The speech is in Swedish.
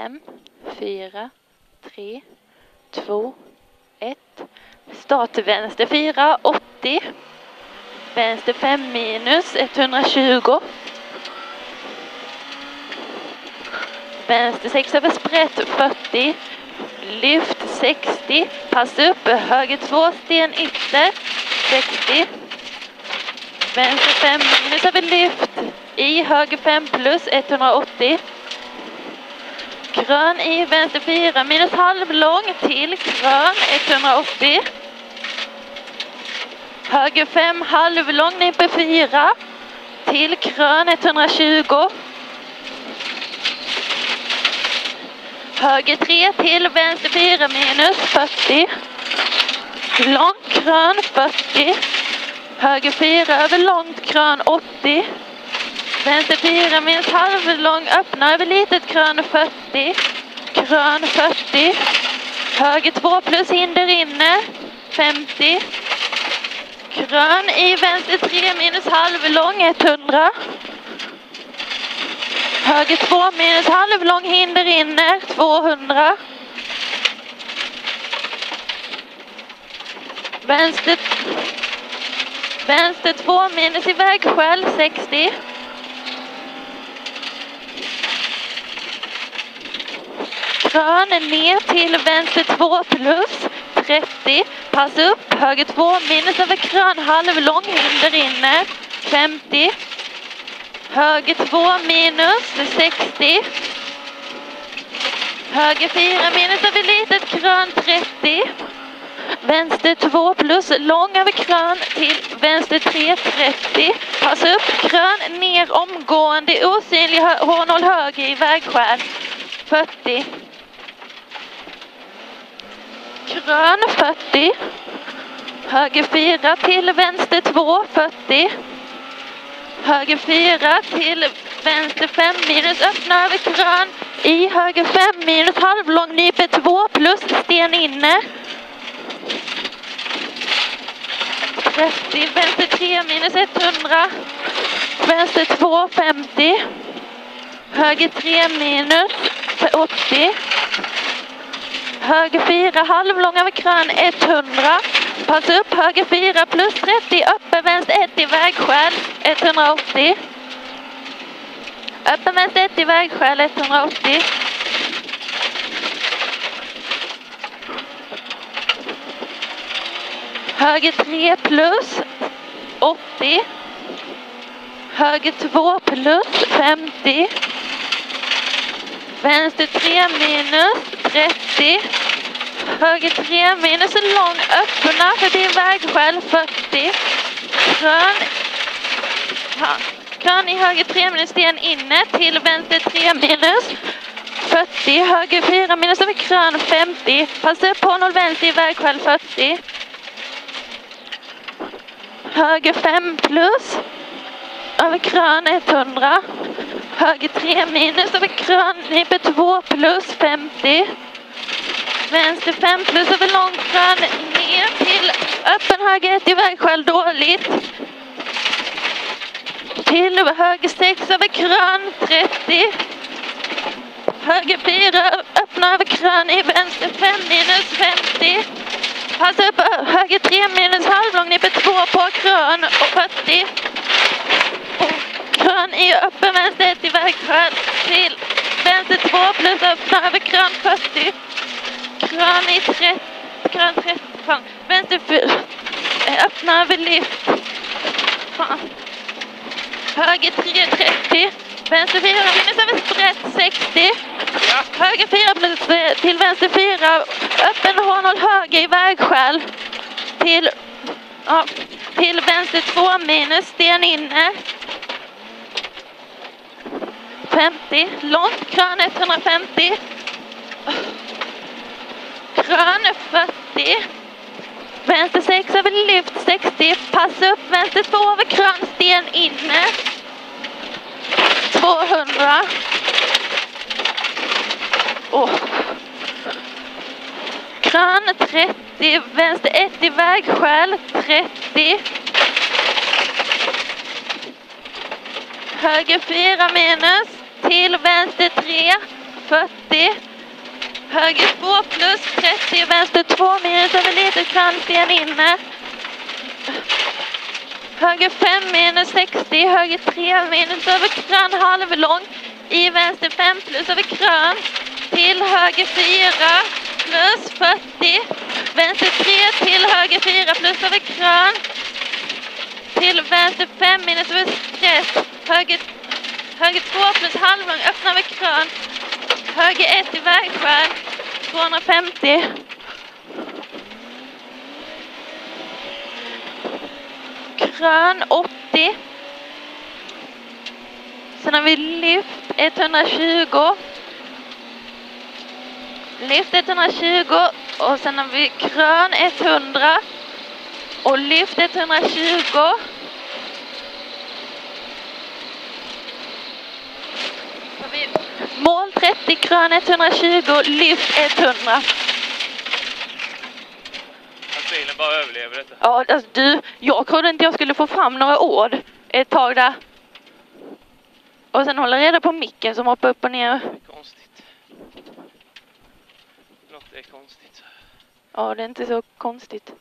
fem, fyra, tre, två, ett. Start till vänster fyra, 80. Vänster fem minus 120. Vänster sex över sprätt 40. Lyft 60. Pass upp. Höger två sten ytter 60. Vänster fem minus över lyft. I höger fem plus 180. Krön i vänster fyra minus halvlång till krön 180. Höger fem halvlång nyper fyra till krön 120. Höger 3 till vänster 4 minus 40. Lång krön 40. Höger 4 över långt krön 80. Vänster 4 minus halvlång öppna över litet krön 40. Krön 40. Höger 2 plus hinder inne 50. Krön i vänster 3 minus halvlång 100. Höger 2 minus halvlång hinder inne 200. Vänster, vänster 2 minus iväg själv 60. Krön ner till vänster 2 plus 30. Pass upp. Höger 2 minus över krön halvlång hinder inne 50. Höger 2 minus 60. Höger 4 minus över litet krön 30. Vänster 2 plus lång över krön till vänster 3 30. Pass upp krön ner omgående osynlig hårnål höger i vägskäl 40. Krön 40. Höger 4 till vänster 2 40. Höger 4 till vänster 5 minus öppna över krön. I höger 5 minus halvlång nyper 2 plus sten inne. 30, vänster 3 minus 100. Vänster 2 50. Höger 3 minus 80. Höger 4 halvlång över krön 100. Pass upp höger 4 plus 30. Öppen vänster 1 i vägskäl 180. Öppen vänster 1 i vägskäl 180. Höger 3 plus 80. Höger 2 plus 50. Vänster 3 minus 30. Höger 3 minus en lång öppna förbi vägskäl 40. Krön, ja, krön i höger 3 minus sten inne till vänster 3 minus 40. Höger 4 minus över krön 50. Passa på 0 vänster i vägskäl 40. Höger 5 plus över krön 100. Höger 3 minus över krön, nyper 2 plus 50. Vänster 5 plus över långkrön ner till öppen höger 1 i vägskäl, dåligt. Till höger 6 över krön, 30. Höger 4, öppna över krön i vänster 5 minus 50. Passa upp höger 3 minus halvlång, nyper 2 på krön och 40. Krön i öppen vänster 1 i vägskäl till vänster 2 plus öppna över krön 40. Krön i 30, krön 30, fan. Vänster 4, öppna över lyft. Fan. Höger 3 30. Vänster 4 minus över sprätt 60. Ja. Höger 4 plus eh, till vänster 4. Öppen hårnål höger i vägskäl. Till, ja, till vänster 2 minus sten inne. 50. Långt krön 150. Krön 40. Vänster 6 över lyft 60. Pass upp vänster 2 över krön sten inne. 200. Oh. Krön 30. Vänster 1 i vägskäl 30. Höger 4 minus. Till vänster 3. 40. Höger 2 plus 30, vänster 2 minus över lite krönsten inne. Höger 5 minus 60, höger 3 minus över krön halvlång. I vänster 5 plus över krön. Till höger 4 plus 40. Vänster 3 till höger 4 plus över krön. Till vänster 5 minus över stress. Höger, höger 2 plus halvlång, öppna med krön. Höger 1 i vägskär. 250. Krön 80. Sen har vi lyft 120. Lyft 120 och sen har vi krön 100 och lyft 120. Så har vi mål 30, krön 120, lyft 100. Att bilen bara överlever detta. Ja, alltså du, jag trodde inte jag skulle få fram några ord ett tag där. Och sen hålla reda på micken som hoppar upp och ner. Konstigt. Något är konstigt. Ja, det är inte så konstigt.